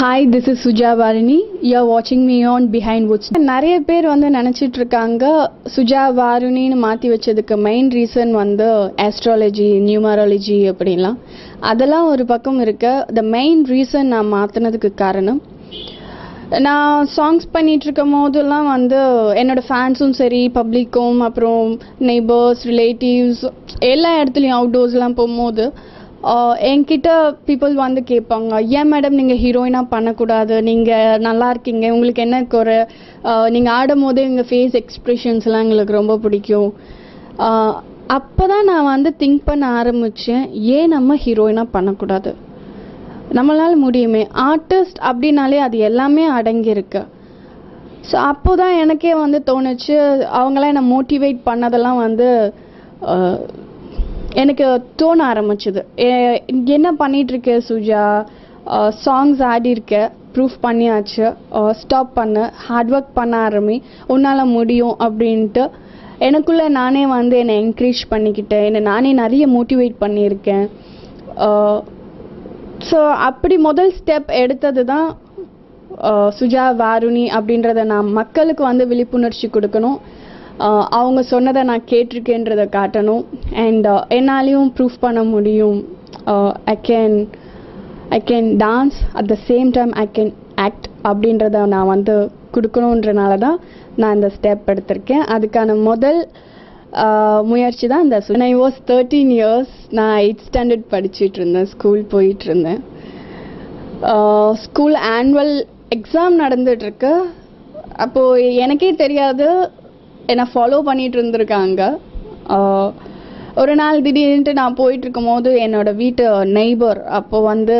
Hi this is Suja Varini you're வாட்சிங் me on Behindwoods நிறைய பேர் வந்து நினச்சிட்டு இருக்காங்க சுஜா வாருணின்னு மாற்றி வச்சதுக்கு மெயின் ரீசன் வந்து ஆஸ்ட்ராலஜி நியூமராலஜி அப்படின்லாம் அதெல்லாம் ஒரு பக்கம் இருக்க த மெயின் ரீசன் நான் மாற்றினதுக்கு காரணம் நான் சாங்ஸ் பண்ணிகிட்ருக்கும் போதெல்லாம் வந்து என்னோடய ஃபேன்ஸும் சரி பப்ளிக்கும் அப்புறம் நெய்பர்ஸ் ரிலேட்டிவ்ஸ் எல்லா இடத்துலையும் அவுட்டோர்ஸ்லாம் போகும்போது என்கிட்ட பீப்புள் வந்து கேட்பாங்க ஏன் மேடம் நீங்கள் ஹீரோயினாக பண்ணக்கூடாது? நீங்கள் நல்லா இருக்கீங்க. உங்களுக்கு என்ன குறை? நீங்கள் ஆடும் போதே எங்கள் ஃபேஸ் எக்ஸ்ப்ரெஷன்ஸ்லாம் எங்களுக்கு ரொம்ப பிடிக்கும். அப்போ தான் நான் வந்து திங்க் பண்ண ஆரம்பித்தேன் ஏன் நம்ம ஹீரோயினாக பண்ணக்கூடாது? நம்மளால முடியுமே. ஆர்டிஸ்ட் அப்படின்னாலே அது எல்லாமே அடங்கியிருக்கு. ஸோ அப்போ தான் எனக்கே வந்து தோணுச்சு அவங்களாம் என்னை மோட்டிவேட் பண்ணதெல்லாம் வந்து எனக்கு தோண ஆரம்பிச்சது. என்ன பண்ணிகிட்ருக்க சுஜா? சாங்ஸ் ஆடியிருக்க ப்ரூஃப் பண்ணியாச்சு. ஸ்டாப் பண்ணு ஹார்ட் ஒர்க் பண்ண ஆரம்பி உன்னால் முடியும் அப்படின்ட்டு எனக்குள்ளே நானே வந்து என்னை என்கரேஜ் பண்ணிக்கிட்டேன். என்னை நானே நிறைய மோட்டிவேட் பண்ணியிருக்கேன். ஸோ அப்படி முதல் ஸ்டெப் எடுத்தது தான் சுஜா வாருணி அப்படின்றத நான் மக்களுக்கு வந்து விழிப்புணர்ச்சி கொடுக்கணும். அவங்க சொன்னதை நான் கேட்டிருக்கேன்றதை காட்டணும். அண்ட் uh, என்னாலையும் ப்ரூஃப் பண்ண முடியும். I can I can dance at the same time I can act அப்படின்றத நான் வந்து கொடுக்கணுன்றனால தான் நான் இந்த ஸ்டெப் எடுத்திருக்கேன். அதுக்கான முதல் முயற்சி தான் இந்த ஐ வாஸ் தேர்ட்டீன் இயர்ஸ் நான் எயிட் ஸ்டாண்டர்ட் படிச்சுட்டு இருந்தேன். ஸ்கூல் போயிட்டு இருந்தேன். ஸ்கூல் ஆனுவல் எக்ஸாம் நடந்துட்டுருக்கு அப்போது எனக்கே தெரியாது என்னை ஃபாலோ பண்ணிகிட்டு இருந்திருக்காங்க. ஒரு நாள் திடீர்னுட்டு நான் போயிட்டுருக்கும் போது என்னோட வீட்டு நெய்பர் அப்போ வந்து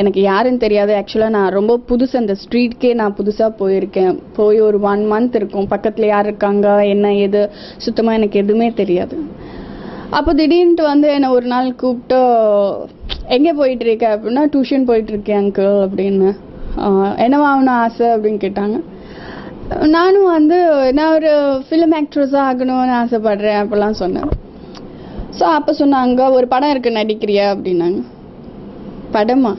எனக்கு யாருன்னு தெரியாது. ஆக்சுவலாக நான் ரொம்ப புதுசு அந்த ஸ்ட்ரீட்கே நான் புதுசாக போயிருக்கேன். போய் ஒரு ஒன் மந்த் இருக்கும். பக்கத்தில் யார் இருக்காங்க என்ன ஏது சுத்தமாக எனக்கு எதுவுமே தெரியாது. அப்போ திடீர்னுட்டு வந்து என்னை ஒரு நாள் கூப்பிட்டு எங்கே போயிட்டுருக்க? அப்படின்னா டியூஷன் போயிட்டுருக்கேன் அங்கிள் அப்படின்னு. என்னவா ஆகணும் ஆசை அப்படின்னு கேட்டாங்க. நானும் வந்து நான் ஒரு ஃபிலிம் ஆக்ட்ரஸாக ஆகணும்னு ஆசைப்படுறேன் அப்படிலாம் சொன்னேன். ஸோ அப்போ சொன்னாங்க ஒரு படம் இருக்கு நடிக்கிறியா அப்படின்னாங்க. படமா?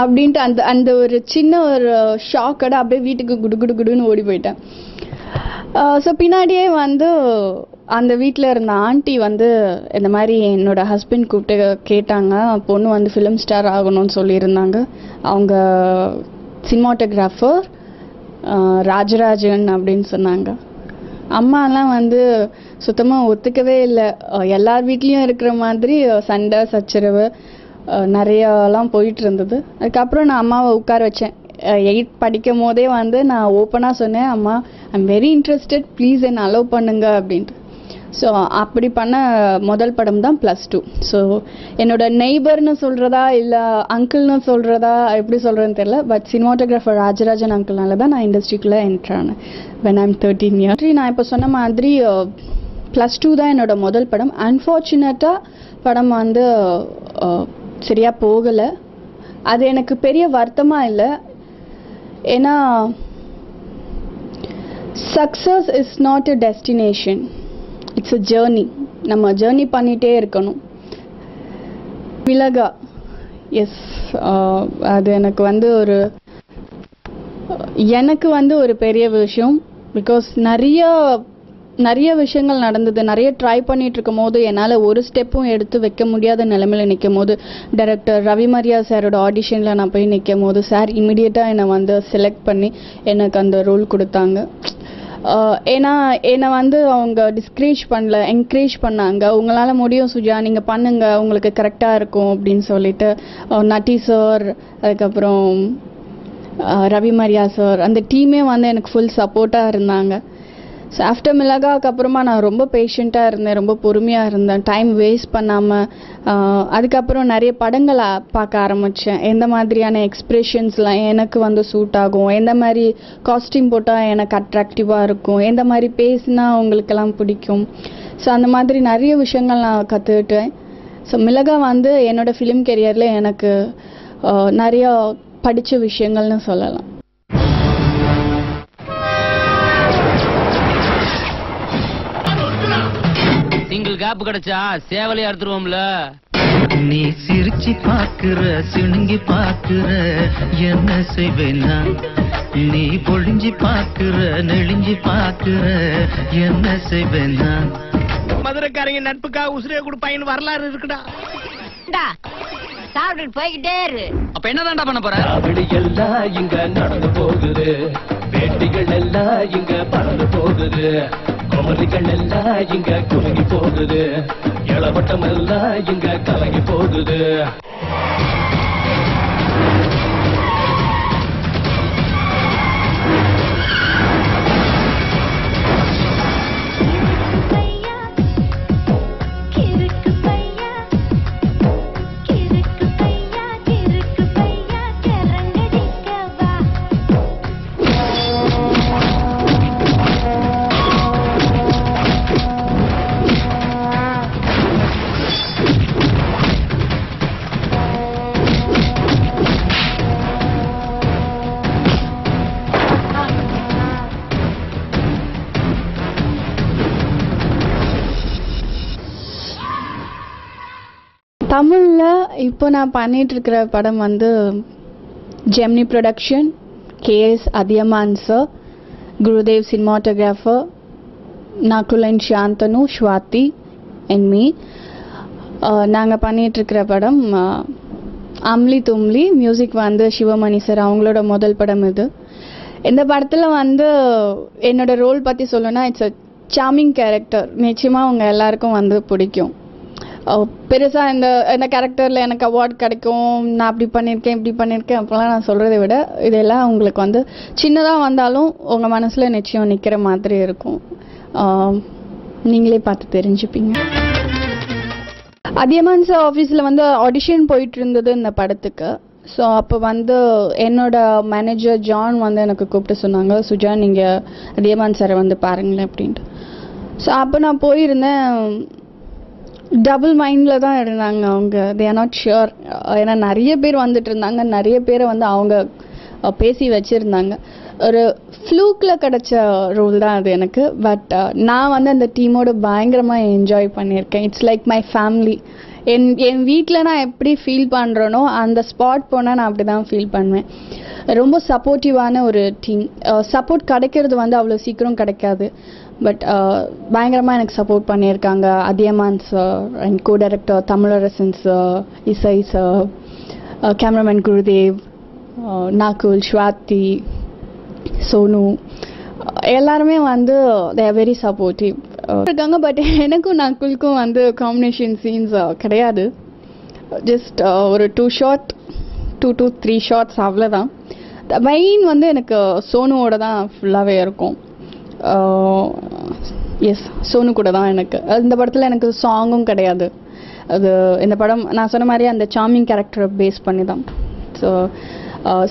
அப்படின்ட்டு அந்த அந்த ஒரு சின்ன ஒரு ஷாக்கோட அப்படியே வீட்டுக்கு குடு குடு குடுன்னு ஓடி போயிட்டேன். ஸோ பின்னாடியே வந்து அந்த வீட்டில் இருந்த ஆண்டி வந்து இந்த மாதிரி என்னோட ஹஸ்பண்ட் கூப்பிட்டு கேட்டாங்க பொண்ணு வந்து ஃபிலிம் ஸ்டார் ஆகணும்னு சொல்லியிருந்தாங்க. அவங்க சினிமாட்டோகிராஃபர் ராஜராஜன் அப்படின்னு சொன்னாங்க. அம்மாலாம் வந்து சுத்தமாக ஒத்துக்கவே இல்லை. எல்லார் வீட்லேயும் இருக்கிற மாதிரி சண்டை சச்சரவு நிறையாலாம் நிறையலாம் போயிட்டு இருந்தது. அதுக்கப்புறம் நான் அம்மாவை உட்கார வச்சேன். எயிட் படிக்கும் போதே வந்து நான் ஓப்பனாக சொன்னேன் அம்மா ஐம் வெரி இன்ட்ரெஸ்டட் ப்ளீஸ் என்னை அலோவ் பண்ணுங்க அப்படின்ட்டு. ஸோ அப்படி பண்ண முதல் படம் தான் ப்ளஸ் டூ ஸோ என்னோட நெய்பர்னு சொல்கிறதா இல்லை அங்கிள்னு சொல்கிறதா எப்படி சொல்கிறேன்னு தெரியல பட் சினிமாட்டோகிராஃபர் ராஜராஜன் அங்கிள்னால தான் நான் இண்டஸ்ட்ரிக்குள்ளே என்ட்ரானேன் வென் ஐம் தேர்ட்டீன் இயர் நான் இப்போ சொன்ன மாதிரி uh, ப்ளஸ் டூ தான் என்னோட முதல் படம். அன்ஃபார்ச்சுனேட்டாக படம் வந்து uh, சரியாக போகலை. அது எனக்கு பெரிய வருத்தமாக இல்லை. ஏன்னா success is not a destination it's a journey நம்ம ஜேர்னி பண்ணிகிட்டே இருக்கணும். மிளகா எஸ் uh, அது எனக்கு வந்து ஒரு எனக்கு வந்து ஒரு பெரிய விஷயம். பிகாஸ் நிறைய நிறைய விஷயங்கள் நடந்தது. நிறைய ட்ரை பண்ணிட்டு இருக்கும் போது என்னால் ஒரு ஸ்டெப்பும் எடுத்து வைக்க முடியாத நிலைமையில நிற்கும் போது டைரக்டர் ரவி மரியா சாரோட ஆடிஷனில் நான் போய் நிற்கும் போது சார் இமிடியேட்டாக என்னை வந்து செலக்ட் பண்ணி எனக்கு அந்த ரோல் கொடுத்தாங்க. ஏன்னா என்னை வந்து அவங்க டிஸ்கரேஜ் பண்ணல என்கரேஜ் பண்ணாங்க. உங்களால் முடியும் சுஜா. நீங்கள் பண்ணுங்கள் உங்களுக்கு கரெக்டாக இருக்கும் அப்படின்னு சொல்லிட்டு நட்டி சார் அதுக்கப்புறம் ரவி மரியா சார் அந்த டீமே வந்து எனக்கு ஃபுல் சப்போர்ட்டாக இருந்தாங்க. ஸோ ஆஃப்டர் மிளகாவுக்கு அப்புறமா நான் ரொம்ப பேஷண்ட்டாக இருந்தேன் ரொம்ப பொறுமையாக இருந்தேன். டைம் வேஸ்ட் பண்ணாமல் அதுக்கப்புறம் நிறைய படங்களை பார்க்க ஆரம்பித்தேன் எந்த மாதிரியான எக்ஸ்ப்ரெஷன்ஸ்லாம் எனக்கு வந்து சூட் ஆகும்? எந்த மாதிரி காஸ்டியூம் போட்டால் எனக்கு அட்ராக்டிவாக இருக்கும்? எந்த மாதிரி பேசினா உங்களுக்கெல்லாம் பிடிக்கும்? ஸோ அந்த மாதிரி நிறைய விஷயங்கள் நான் கற்றுக்கிட்டேன் ஸோ மிளகா வந்து என்னோட ஃபிலிம் கெரியரில் எனக்கு நிறையா நிறைய படித்த விஷயங்கள்னு சொல்லலாம். கேப் கிடைச்சா சேவலையா எடுத்துருவோம்ல நீ சிரிச்சு பாக்குற சிணுங்கி பாக்குற என்ன செய்வேனா? நீ பொழிஞ்சு பாக்குற நெளிஞ்சு பாக்குற என்ன செய்வேனா? மதுரைக்காரங்க நட்புக்காக உசிரியை கொடுப்பாங்கன்னு வரலாறு இருக்குடா. இந்தா, சாப்பிட்டுட்டு போய்கிட்டே இரு. அப்ப என்னதான்டா பண்ண போற? காவடி எல்லாம் இங்க நடந்து போகுது. வேட்டிகள் எல்லாம் இங்க பறந்து போகுது. குமரிகள் எல்லாம் இங்க குலுங்கி போகுது. இளவட்டம் எல்லாம் இங்க கலங்கி போகுது. தமிழில் இப்போ நான் பண்ணிட்டு இருக்கிற படம் வந்து Gemini production K S Athiyaman sir Gurudev cinematographer Nakulan Shanthanu Swathi and me நாங்கள் பண்ணிகிட்ருக்கிற படம் uh, அம்லி தும்லி மியூசிக் வந்து சிவமணி சார் அவங்களோட முதல் படம் இது. இந்த படத்தில் வந்து என்னோட ரோல் பற்றி சொல்லணும்னா இட்ஸ் அ சாமிங் கேரக்டர் நிச்சயமாக அவங்க எல்லாருக்கும் வந்து பிடிக்கும். பெருசாக இந்த இந்த கேரக்டரில் எனக்கு அவார்ட் கிடைக்கும் நான் அப்படி பண்ணியிருக்கேன் இப்படி பண்ணியிருக்கேன் அப்படிலாம் நான் சொல்கிறத விட இதெல்லாம் உங்களுக்கு வந்து சின்னதாக வந்தாலும் உங்கள் மனசில் நிச்சயம் நிற்கிற மாதிரி இருக்கும். நீங்களே பார்த்து தெரிஞ்சுப்பீங்க. அதியமான் சார் ஆஃபீஸில் வந்து ஆடிஷன் போயிட்டு இருந்தது இந்த படத்துக்கு. ஸோ அப்போ வந்து என்னோட மேனேஜர் ஜான் வந்து எனக்கு கூப்பிட்டு சொன்னாங்க சுஜா நீங்கள் அதியமான் சாரை வந்து பாருங்களேன் அப்படின்ட்டு. ஸோ அப்போ நான் போயிருந்தேன் டபுள் மைண்டில் தான் இருந்தாங்க அவங்க. தே ஆர் நாட் ஷியோர் ஏன்னா நிறைய பேர் வந்துட்டு இருந்தாங்க. நிறைய பேரை வந்து அவங்க பேசி வச்சுருந்தாங்க. ஒரு ஃப்ளூக்கில் கிடச்ச ரோல் தான் அது எனக்கு. பட் நான் வந்து அந்த டீமோட பயங்கரமாக என்ஜாய் பண்ணியிருக்கேன். இட்ஸ் லைக் மை ஃபேமிலி என் என் வீட்டில் நான் எப்படி ஃபீல் பண்ணுறேனோ அந்த ஸ்பாட் போனால் நான் அப்படி தான் ஃபீல் பண்ணுவேன். ரொம்ப சப்போர்ட்டிவான ஒரு டீம் சப்போர்ட் கிடைக்கிறது வந்து அவ்வளோ சீக்கிரம் கிடைக்காது. பட் பயங்கரமாக எனக்கு சப்போர்ட் பண்ணியிருக்காங்க. Athiyaman sir and co director Tamilarasan sir இசை சார் கேமராமேன் குருதேவ் நாகுல் ஸ்வாதி சோனு எல்லாருமே வந்து தே ஆர் வெரி சப்போர்ட்டிவ் இருக்காங்க பட் எனக்கும் நக்குலுக்கும் வந்து காம்பினேஷன் சீன்ஸ் கிடையாது. ஜஸ்ட் ஒரு two shot two two three shots அவ்வளோதான் மெயின் வந்து எனக்கு சோனுவோட தான் ஃபுல்லாகவே இருக்கும். Uh, எஸ் சோனு கூட தான் எனக்கு. இந்த படத்தில் எனக்கு சாங்கும் கிடையாது. அது இந்த படம் நான் சொன்ன மாதிரி அந்த சாமிங் கேரக்டரை பேஸ் பண்ணி தான் ஸோ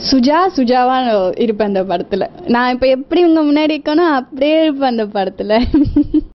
சுஜா சுஜாவாக இருப்பேன் அந்த படத்தில். நான் இப்போ எப்படி இவங்க முன்னாடி இருக்கேனோ அப்படியே இருப்பேன் அந்த படத்தில்.